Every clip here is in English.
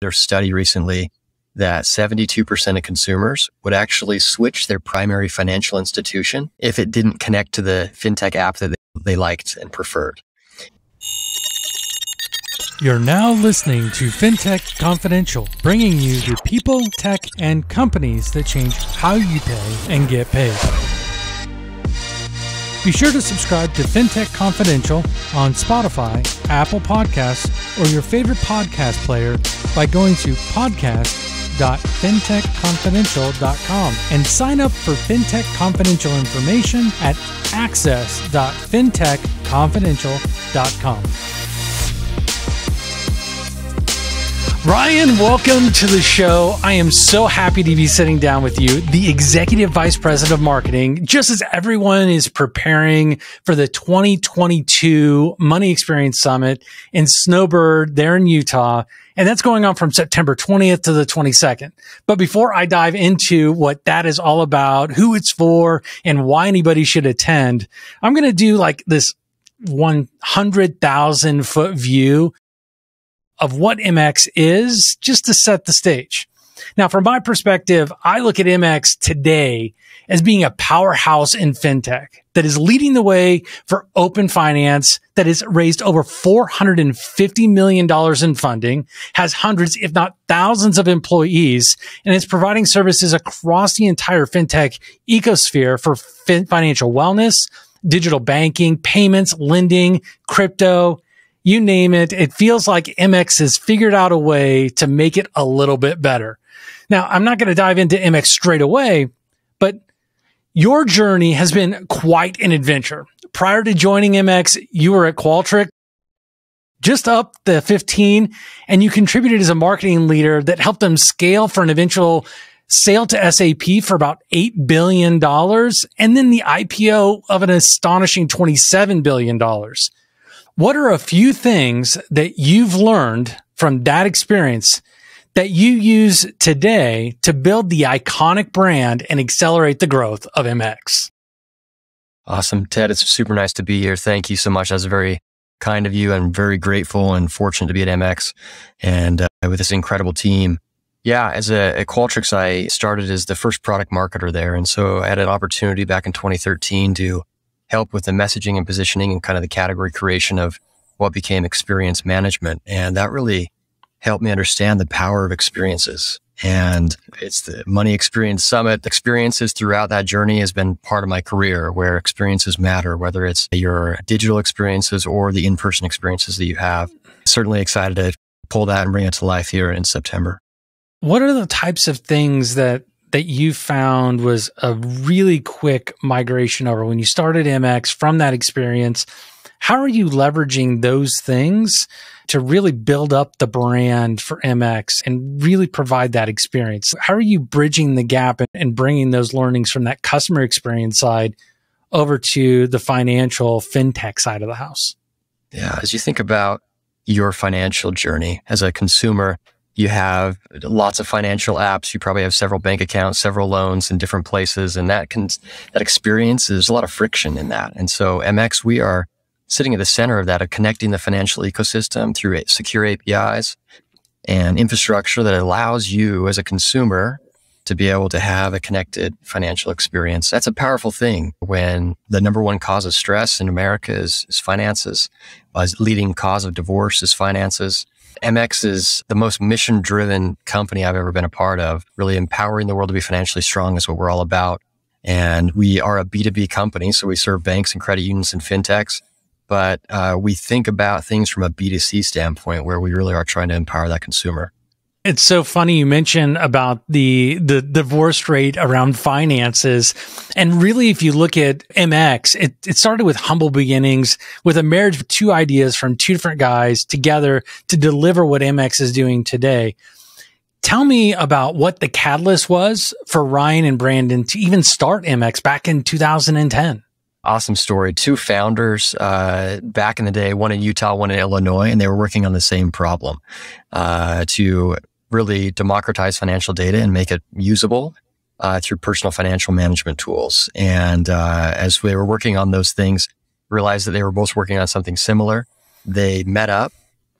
their study recently that 72% of consumers would actually switch their primary financial institution if it didn't connect to the fintech app that they liked and preferred. You're now listening to FinTech Confidential, bringing you the people, tech, and companies that change how you pay and get paid. Be sure to subscribe to FinTech Confidential on Spotify, Apple Podcasts, or your favorite podcast player by going to podcast.fintechconfidential.com and sign up for FinTech Confidential information at access.fintechconfidential.com. Ryan, welcome to the show. I am so happy to be sitting down with you, the Executive Vice President of Marketing, just as everyone is preparing for the 2022 Money Experience Summit in Snowbird there in Utah. And that's going on from September 20th to the 22nd. But before I dive into what that is all about, who it's for, and why anybody should attend, I'm going to do like this 100,000 foot view of what MX is just to set the stage. Now, from my perspective, I look at MX today as being a powerhouse in fintech that is leading the way for open finance that has raised over $450 million in funding, has hundreds, if not thousands of employees, and is providing services across the entire fintech ecosphere for fin- financial wellness, digital banking, payments, lending, crypto, you name it. It feels like MX has figured out a way to make it a little bit better. Now, I'm not going to dive into MX straight away, but your journey has been quite an adventure. Prior to joining MX, you were at Qualtrics, just up the 15, and you contributed as a marketing leader that helped them scale for an eventual sale to SAP for about $8 billion, and then the IPO of an astonishing $27 billion. What are a few things that you've learned from that experience that you use today to build the iconic brand and accelerate the growth of MX? Awesome. Ted, it's super nice to be here. Thank you so much. That's very kind of you. I'm very grateful and fortunate to be at MX and uh, with this incredible team. Yeah, as a at Qualtrics, I started as the first product marketer there. And so I had an opportunity back in 2013 to help with the messaging and positioning and kind of the category creation of what became experience management. And that really helped me understand the power of experiences. And it's the Money Experience Summit. Experiences throughout that journey has been part of my career where experiences matter, whether it's your digital experiences or the in-person experiences that you have. Certainly excited to pull that and bring it to life here in September. What are the types of things that that you found was a really quick migration over when you started MX from that experience? How are you leveraging those things to really build up the brand for MX and really provide that experience? How are you bridging the gap and bringing those learnings from that customer experience side over to the financial fintech side of the house? Yeah, as you think about your financial journey as a consumer, you have lots of financial apps. You probably have several bank accounts, several loans in different places. And that can, that experience, there's a lot of friction in that. And so MX, we are sitting at the center of that, of connecting the financial ecosystem through secure APIs and infrastructure that allows you as a consumer to be able to have a connected financial experience. That's a powerful thing when the number one cause of stress in America is, is finances. A leading cause of divorce is finances. MX is the most mission driven company I've ever been a part of. Really empowering the world to be financially strong is what we're all about. And we are a B2B company. So we serve banks and credit unions and fintechs, but uh, we think about things from a B2C standpoint where we really are trying to empower that consumer. It's so funny you mentioned about the the divorce rate around finances. And really, if you look at MX, it, it started with humble beginnings with a marriage of two ideas from two different guys together to deliver what MX is doing today. Tell me about what the catalyst was for Ryan and Brandon to even start MX back in 2010 awesome story. Two founders uh, back in the day, one in Utah, one in Illinois, and they were working on the same problem uh, to really democratize financial data and make it usable uh, through personal financial management tools. And uh, as they were working on those things, realized that they were both working on something similar. They met up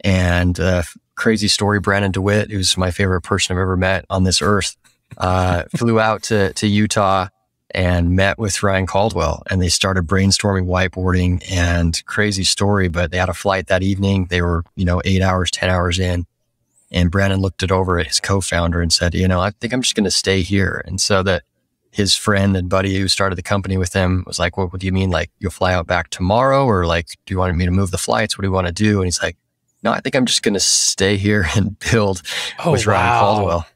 and uh, crazy story. Brandon DeWitt, who's my favorite person I've ever met on this earth, uh, flew out to, to Utah and met with Ryan Caldwell and they started brainstorming whiteboarding and crazy story, but they had a flight that evening. They were, you know, eight hours, 10 hours in and Brandon looked it over at his co-founder and said, you know, I think I'm just going to stay here. And so that his friend and buddy who started the company with him was like, well, what do you mean? Like you'll fly out back tomorrow or like, do you want me to move the flights? What do you want to do? And he's like, no, I think I'm just going to stay here and build oh, with Ryan wow. Caldwell.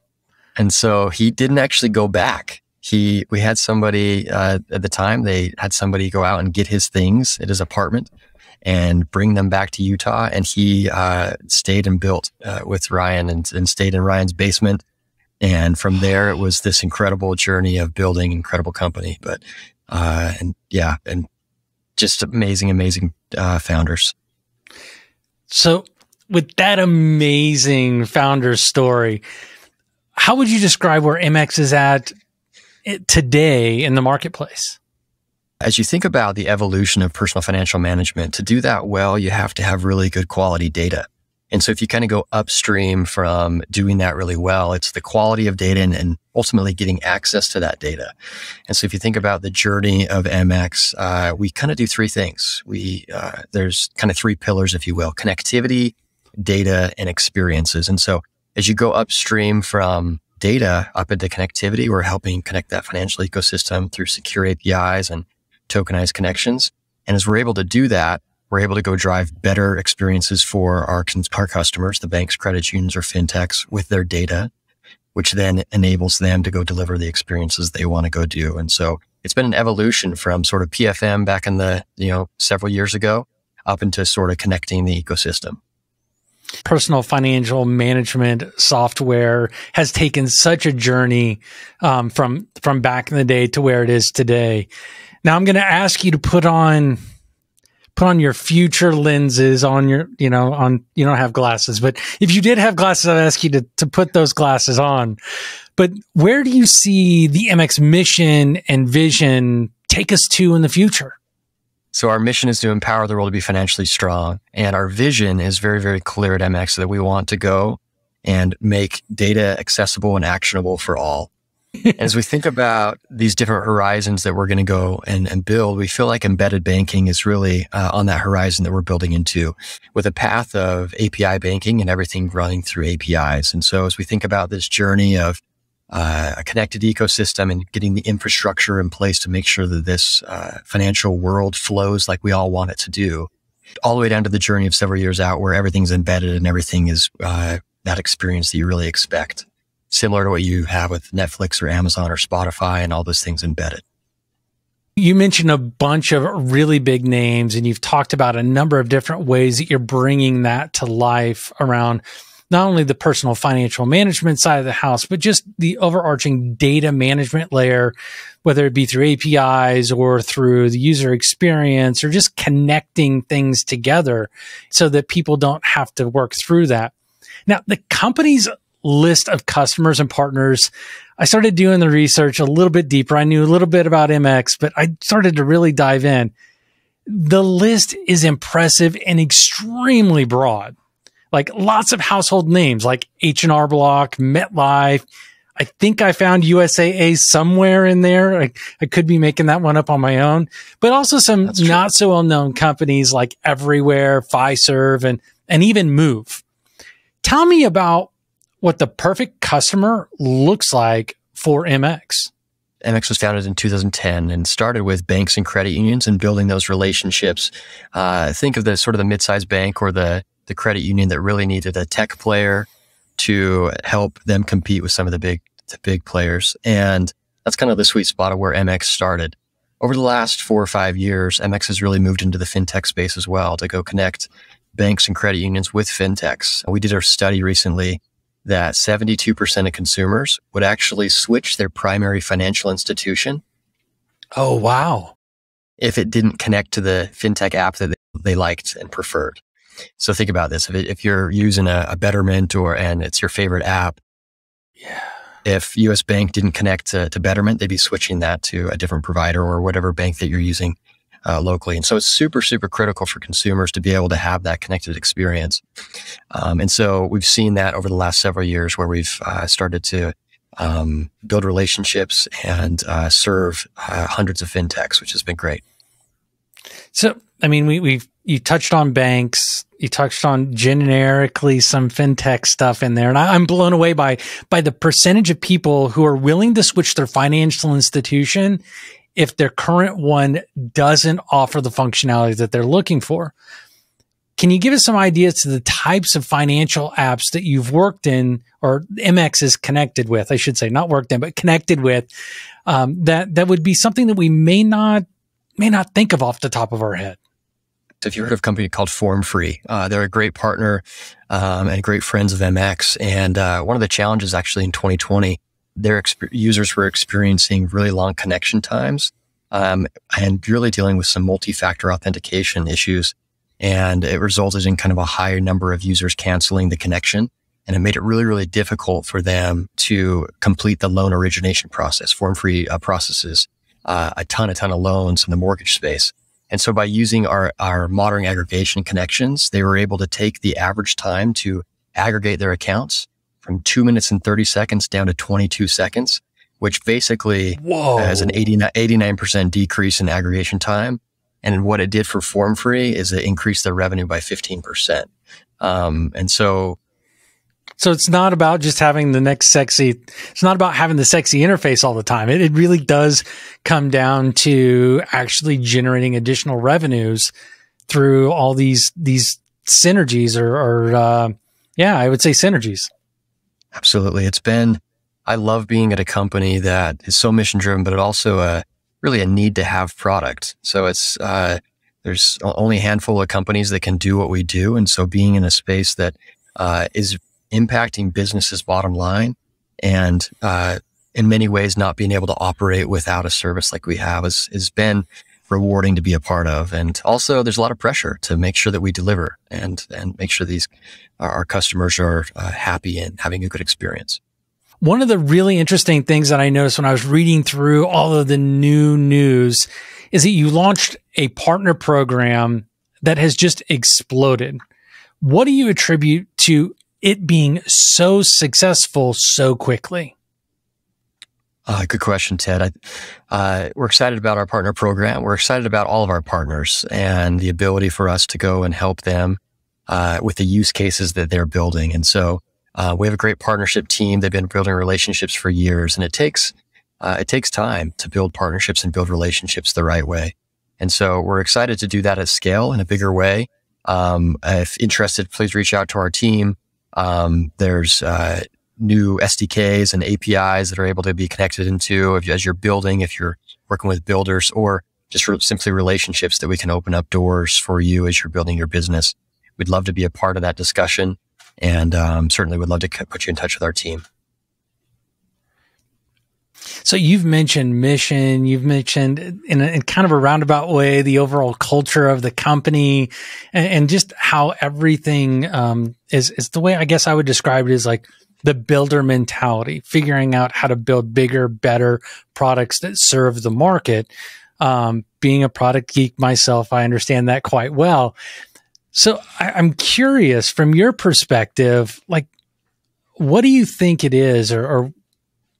And so he didn't actually go back. He, we had somebody, uh, at the time, they had somebody go out and get his things at his apartment and bring them back to Utah. And he, uh, stayed and built, uh, with Ryan and, and stayed in Ryan's basement and from there, it was this incredible journey of building incredible company. But, uh, and yeah, and just amazing, amazing, uh, founders. So with that amazing founder story, how would you describe where MX is at today in the marketplace? As you think about the evolution of personal financial management, to do that well, you have to have really good quality data. And so if you kind of go upstream from doing that really well, it's the quality of data and, and ultimately getting access to that data. And so if you think about the journey of MX, uh, we kind of do three things. We, uh, there's kind of three pillars, if you will, connectivity, data, and experiences. And so as you go upstream from data up into connectivity, we're helping connect that financial ecosystem through secure APIs and tokenized connections. And as we're able to do that, we're able to go drive better experiences for our, our customers, the banks, credit unions, or fintechs with their data, which then enables them to go deliver the experiences they want to go do. And so it's been an evolution from sort of PFM back in the, you know, several years ago up into sort of connecting the ecosystem personal financial management software has taken such a journey um, from from back in the day to where it is today. Now I'm going to ask you to put on put on your future lenses on your, you know, on, you don't have glasses, but if you did have glasses, I'd ask you to, to put those glasses on. But where do you see the MX mission and vision take us to in the future? So our mission is to empower the world to be financially strong. And our vision is very, very clear at MX that we want to go and make data accessible and actionable for all. As we think about these different horizons that we're going to go and, and, build, we feel like embedded banking is really uh, on that horizon that we're building into with a path of API banking and everything running through APIs. And so as we think about this journey of uh, a connected ecosystem and getting the infrastructure in place to make sure that this uh, financial world flows like we all want it to do, all the way down to the journey of several years out where everything's embedded and everything is uh, that experience that you really expect similar to what you have with Netflix or Amazon or Spotify and all those things embedded. You mentioned a bunch of really big names and you've talked about a number of different ways that you're bringing that to life around not only the personal financial management side of the house, but just the overarching data management layer, whether it be through APIs or through the user experience or just connecting things together so that people don't have to work through that. Now, the companies list of customers and partners. I started doing the research a little bit deeper. I knew a little bit about MX, but I started to really dive in. The list is impressive and extremely broad. Like lots of household names like H&R Block, MetLife. I think I found USAA somewhere in there. I, I could be making that one up on my own, but also some not so well known companies like Everywhere, Fiserv, and, and even Move. Tell me about what the perfect customer looks like for MX. MX was founded in 2010 and started with banks and credit unions and building those relationships. Uh, think of the sort of the mid-sized bank or the the credit union that really needed a tech player to help them compete with some of the big the big players, and that's kind of the sweet spot of where MX started. Over the last four or five years, MX has really moved into the fintech space as well to go connect banks and credit unions with fintechs. We did our study recently that 72% of consumers would actually switch their primary financial institution. Oh, wow. If it didn't connect to the fintech app that they liked and preferred. So think about this. If, it, if you're using a, a, Betterment or, and it's your favorite app. Yeah. If US Bank didn't connect to, to Betterment, they'd be switching that to a different provider or whatever bank that you're using. Uh, locally. And so it's super, super critical for consumers to be able to have that connected experience. Um, and so we've seen that over the last several years where we've uh, started to um, build relationships and uh, serve uh, hundreds of fintechs, which has been great. So, I mean, we, we've you touched on banks, you touched on generically some fintech stuff in there, and I, am blown away by by the percentage of people who are willing to switch their financial institution if their current one doesn't offer the functionality that they're looking for. Can you give us some ideas to the types of financial apps that you've worked in or MX is connected with? I should say, not worked in, but connected with. Um, that that would be something that we may not may not think of off the top of our head. So if you heard of a company called FormFree, uh, they're a great partner um, and great friends of MX. And uh, one of the challenges actually in 2020 their exp- users were experiencing really long connection times um, and really dealing with some multi-factor authentication issues. And it resulted in kind of a higher number of users canceling the connection. And it made it really, really difficult for them to complete the loan origination process. FormFree uh, processes uh, a ton, a ton of loans in the mortgage space. And so by using our, our modern aggregation connections, they were able to take the average time to aggregate their accounts from two minutes and 30 seconds down to 22 seconds, which basically Whoa. has an 89, 89% decrease in aggregation time. And what it did for FormFree is it increased their revenue by 15%. Um, and so so it's not about just having the next sexy, it's not about having the sexy interface all the time. It, it really does come down to actually generating additional revenues through all these, these synergies or, or uh, yeah, I would say synergies. Absolutely. It's been, I love being at a company that is so mission driven, but it also a, uh, really a need to have product. So it's, uh, there's only a handful of companies that can do what we do. And so being in a space that uh, is impacting businesses bottom line and, uh, in many ways, not being able to operate without a service like we have has, has been rewarding to be a part of. And also there's a lot of pressure to make sure that we deliver and, and make sure these, our, customers are uh, happy and having a good experience. One of the really interesting things that I noticed when I was reading through all of the new news is that you launched a partner program that has just exploded. What do you attribute to it being so successful so quickly? Uh, good question, Ted. I, uh, we're excited about our partner program. We're excited about all of our partners and the ability for us to go and help them uh, with the use cases that they're building. And so uh, we have a great partnership team. They've been building relationships for years, and it takes uh, it takes time to build partnerships and build relationships the right way. And so we're excited to do that at scale in a bigger way. Um, if interested, please reach out to our team. Um, there's uh, new SDKs and APIs that are able to be connected into if, as you're building, if you're working with builders or just re- simply relationships that we can open up doors for you as you're building your business. We'd love to be a part of that discussion and um, certainly would love to put you in touch with our team. So you've mentioned mission, you've mentioned in, a, in kind of a roundabout way the overall culture of the company, and, and just how everything um, is is the way I guess I would describe it is like the builder mentality, figuring out how to build bigger, better products that serve the market. Um, being a product geek myself, I understand that quite well. So I, I'm curious from your perspective, like, what do you think it is, or, or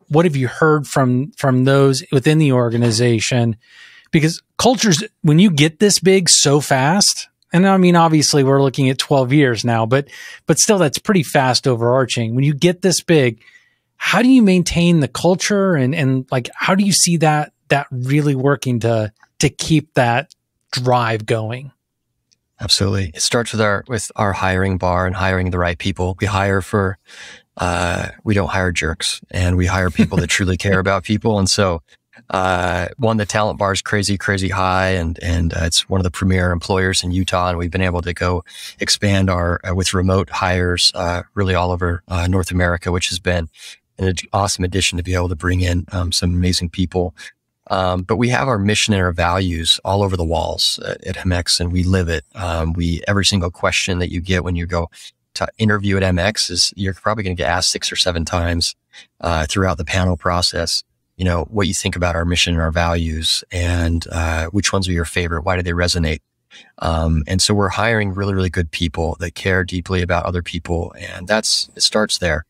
what have you heard from from those within the organization? Because cultures, when you get this big so fast, and I mean, obviously we're looking at 12 years now, but, but still that's pretty fast overarching. When you get this big, how do you maintain the culture and, and like, how do you see that, that really working to, to keep that drive going? Absolutely. It starts with our, with our hiring bar and hiring the right people. We hire for, uh, we don't hire jerks and we hire people that truly care about people. And so uh, one, the talent bar is crazy, crazy high, and and uh, it's one of the premier employers in Utah, and we've been able to go expand our uh, with remote hires uh, really all over uh, North America, which has been an awesome addition to be able to bring in um, some amazing people. Um, but we have our mission and our values all over the walls at, at MX, and we live it. Um, we every single question that you get when you go to interview at MX is you're probably going to get asked six or seven times uh, throughout the panel process you know, what you think about our mission and our values and, uh, which ones are your favorite? Why do they resonate? Um, and so we're hiring really, really good people that care deeply about other people. And that's, it starts there.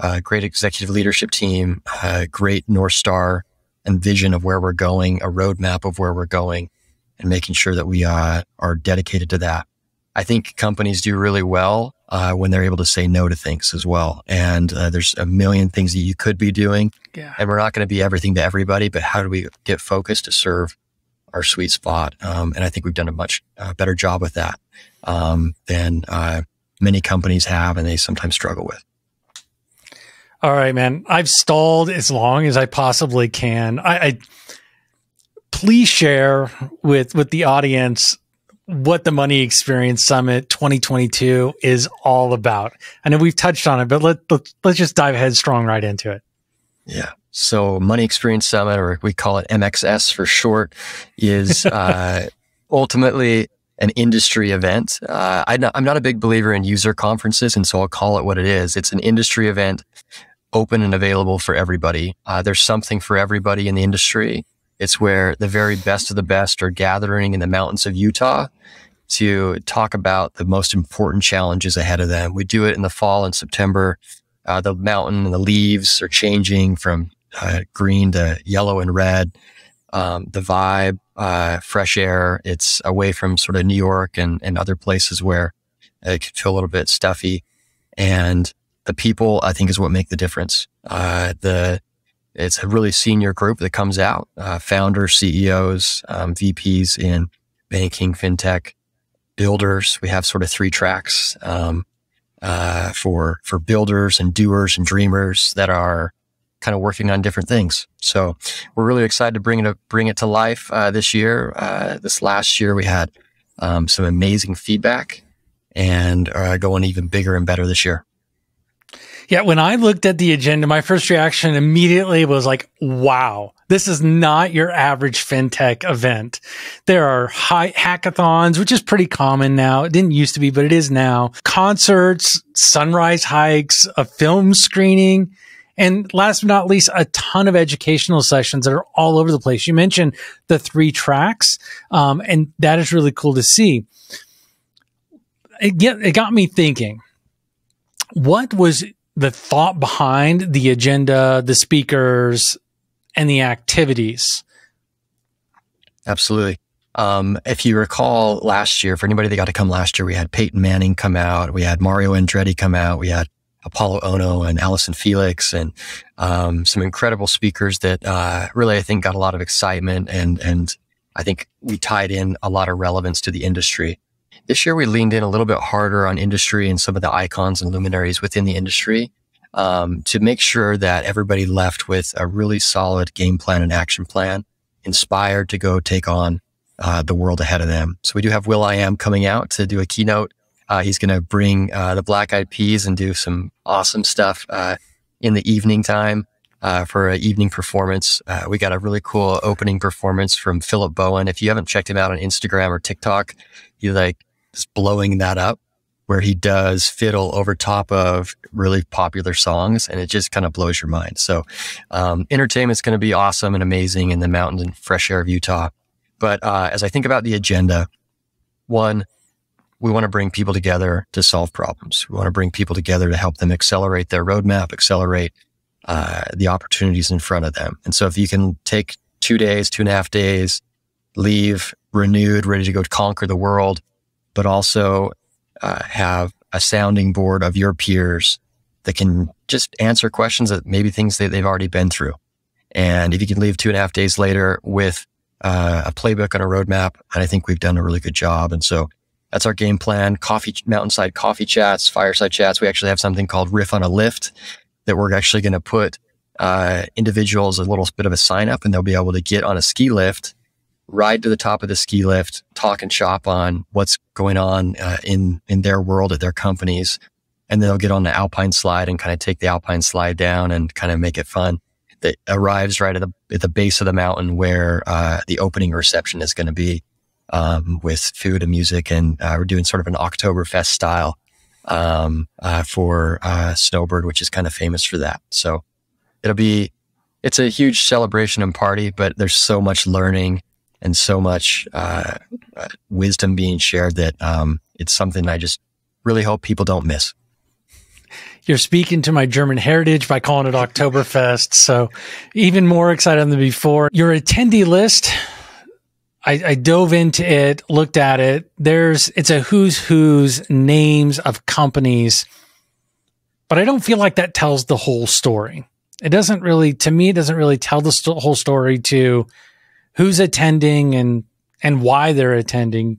Uh, great executive leadership team, uh, great North Star and vision of where we're going, a roadmap of where we're going and making sure that we, uh, are dedicated to that. I think companies do really well uh, when they're able to say no to things as well. And uh, there's a million things that you could be doing, yeah. and we're not going to be everything to everybody. But how do we get focused to serve our sweet spot? Um, and I think we've done a much uh, better job with that um, than uh, many companies have, and they sometimes struggle with. All right, man. I've stalled as long as I possibly can. I, I please share with with the audience what the Money Experience Summit 2022 is all about. I know we've touched on it, but let, let, let's just dive headstrong right into it. Yeah. So Money Experience Summit, or we call it MXS for short, is uh, ultimately an industry event. Uh, I am not a big believer in user conferences, and so I'll call it what it is. It's an industry event, open and available for everybody. Uh, there's something for everybody in the industry. It's where the very best of the best are gathering in the mountains of Utah to talk about the most important challenges ahead of them. We do it in the fall in September. Uh, the mountain and the leaves are changing from uh, green to yellow and red. Um, the vibe, uh, fresh air. It's away from sort of New York and, and other places where it can feel a little bit stuffy. And the people, I think, is what make the difference. Uh, the it's a really senior group that comes out, uh, founders, CEOs, um, VPs in banking, fintech, builders. We have sort of three tracks um, uh, for for builders and doers and dreamers that are kind of working on different things. So we're really excited to bring it bring it to life uh, this year. Uh, this last year we had um, some amazing feedback, and are uh, going even bigger and better this year. Yeah, when I looked at the agenda, my first reaction immediately was like, wow, this is not your average fintech event. There are hackathons, which is pretty common now. It didn't used to be, but it is now. Concerts, sunrise hikes, a film screening. And last but not least, a ton of educational sessions that are all over the place. You mentioned the three tracks, um, and that is really cool to see. It, get, it got me thinking what was the thought behind the agenda, the speakers, and the activities. Absolutely. Um, if you recall last year, for anybody that got to come last year, we had Peyton Manning come out, we had Mario Andretti come out, we had Apolo Ohno and Allyson Felix, and um, some incredible speakers that uh, really I think got a lot of excitement and and I think we tied in a lot of relevance to the industry. This year, we leaned in a little bit harder on industry and some of the icons and luminaries within the industry um, to make sure that everybody left with a really solid game plan and action plan, inspired to go take on uh, the world ahead of them. So we do have will.i.am coming out to do a keynote. Uh, he's going to bring uh, the Black Eyed Peas and do some awesome stuff uh, in the evening time. Uh, for an evening performance. Uh, we got a really cool opening performance from Philip Bowen. If you haven't checked him out on Instagram or TikTok, like just blowing that up where he does fiddle over top of really popular songs and it just kind of blows your mind. So, um, entertainment's going to be awesome and amazing in the mountains and fresh air of Utah. But, uh, as I think about the agenda, one, we want to bring people together to solve problems. We want to bring people together to help them accelerate their roadmap, accelerate, uh, the opportunities in front of them. And so if you can take two days, two and a half days, leave renewed, ready to go conquer the world, but also uh, have a sounding board of your peers that can just answer questions that maybe things that they've already been through. And if you can leave two and a half days later with uh, a playbook and a roadmap, and I think we've done a really good job. And so that's our game plan. Coffee, mountainside coffee chats, fireside chats. We actually have something called Riff on a Lift that we're actually going to put uh, individuals a little bit of a sign up, and they'll be able to get on a ski lift ride to the top of the ski lift, talk and shop on what's going on uh, in in their world at their companies, and then they'll get on the alpine slide and kind of take the alpine slide down and kind of make it fun. That arrives right at the at the base of the mountain where uh, the opening reception is going to be, um, with food and music, and uh, we're doing sort of an Oktoberfest style um, uh, for uh, Snowbird, which is kind of famous for that. So it'll be it's a huge celebration and party, but there's so much learning and so much uh, uh, wisdom being shared that um, it's something I just really hope people don't miss. You're speaking to my German heritage by calling it Oktoberfest. So even more excited than before. Your attendee list, I, I dove into it, looked at it. There's, it's a who's who's names of companies, but I don't feel like that tells the whole story. It doesn't really, to me, it doesn't really tell the st- whole story to who's attending and, and why they're attending.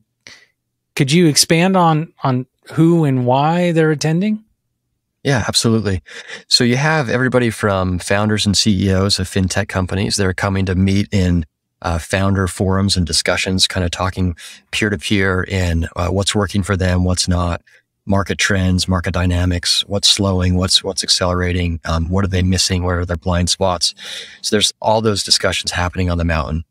Could you expand on, on who and why they're attending? Yeah, absolutely. So you have everybody from founders and CEOs of fintech companies that are coming to meet in uh, founder forums and discussions, kind of talking peer to peer in uh, what's working for them, what's not, market trends, market dynamics, what's slowing, what's what's accelerating, um, what are they missing, where are their blind spots. So there's all those discussions happening on the mountain.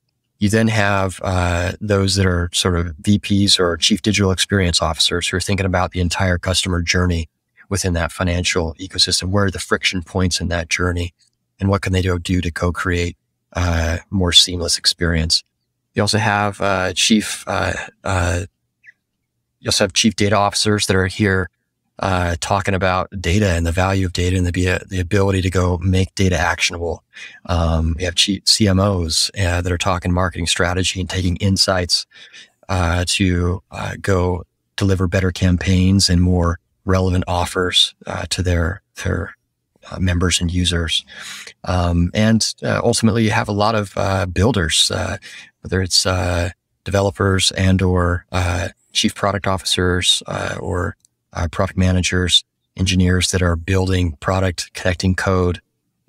You then have uh, those that are sort of VPs or chief digital experience officers who are thinking about the entire customer journey within that financial ecosystem? Where are the friction points in that journey? And what can they do, do to co-create a uh, more seamless experience? You also have uh, chief, uh, uh, you also have chief data officers that are here uh, talking about data and the value of data and the, the ability to go make data actionable. Um, we have CMOs uh, that are talking marketing strategy and taking insights uh, to uh, go deliver better campaigns and more relevant offers uh, to their their uh, members and users. Um, and ultimately, you have a lot of builders, whether it's developers and or chief product officers or product managers, engineers that are building product, connecting code,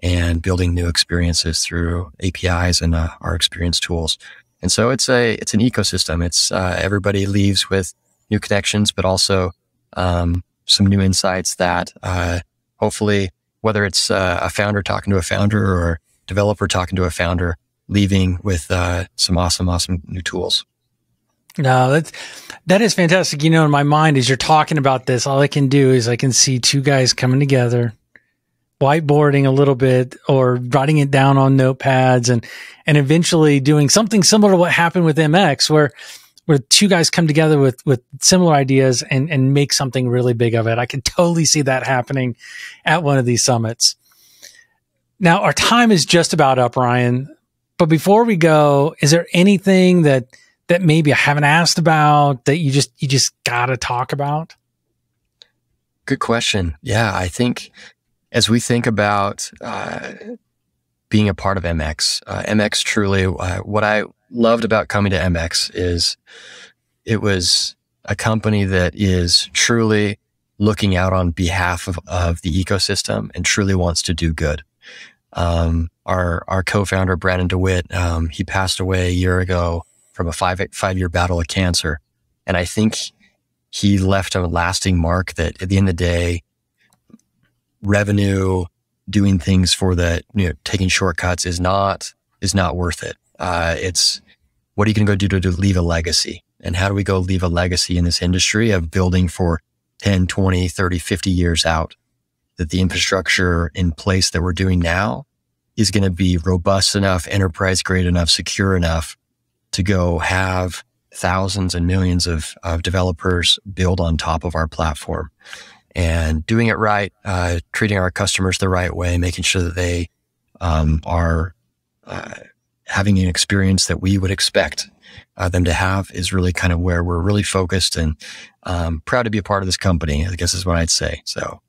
and building new experiences through APIs and our experience tools. And so it's a it's an ecosystem. It's everybody leaves with new connections, but also um, some new insights that uh, hopefully, whether it's uh, a founder talking to a founder or developer talking to a founder, leaving with uh, some awesome, awesome new tools. No, that's that is fantastic. You know, in my mind, as you're talking about this, all I can do is I can see two guys coming together, whiteboarding a little bit or writing it down on notepads and and eventually doing something similar to what happened with MX, where where two guys come together with with similar ideas and and make something really big of it. I can totally see that happening at one of these summits. Now our time is just about up, Ryan. But before we go, is there anything that that maybe I haven't asked about that you just you just got to talk about? Good question. Yeah, I think as we think about uh, being a part of MX, uh, MX truly, uh, what I loved about coming to MX is it was a company that is truly looking out on behalf of, of the ecosystem and truly wants to do good. Um, our, our co-founder, Brandon DeWitt, um, he passed away a year ago from a five, five year battle of cancer. And I think he left a lasting mark that at the end of the day, revenue, doing things for the, you know, taking shortcuts is not, is not worth it. Uh, it's what are you going to go do to, to leave a legacy? And how do we go leave a legacy in this industry of building for 10, 20, 30, 50 years out? That the infrastructure in place that we're doing now is going to be robust enough, enterprise grade enough, secure enough to go have thousands and millions of, of developers build on top of our platform and doing it right, uh, treating our customers the right way, making sure that they um, are uh, having an experience that we would expect uh, them to have is really kind of where we're really focused and um, proud to be a part of this company, I guess is what I'd say. So.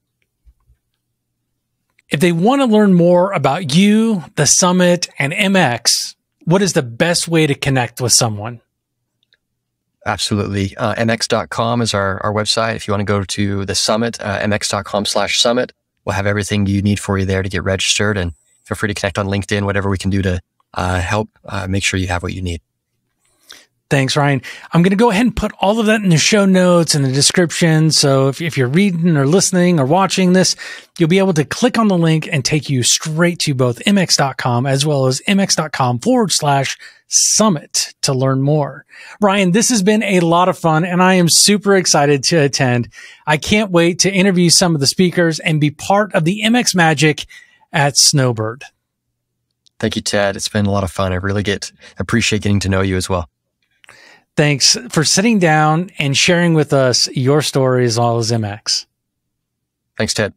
If they want to learn more about you, the summit, and MX, what is the best way to connect with someone? Absolutely. Uh, mx.com is our, our website. If you want to go to the summit, uh, mx.com slash summit, we'll have everything you need for you there to get registered and feel free to connect on LinkedIn, whatever we can do to uh, help uh, make sure you have what you need. Thanks, Ryan. I'm going to go ahead and put all of that in the show notes and the description. So if, if you're reading or listening or watching this, you'll be able to click on the link and take you straight to both mx.com as well as mx.com forward slash summit to learn more. Ryan, this has been a lot of fun and I am super excited to attend. I can't wait to interview some of the speakers and be part of the MX magic at Snowbird. Thank you, Ted. It's been a lot of fun. I really get appreciate getting to know you as well. Thanks for sitting down and sharing with us your story as well as MX. Thanks, Ted.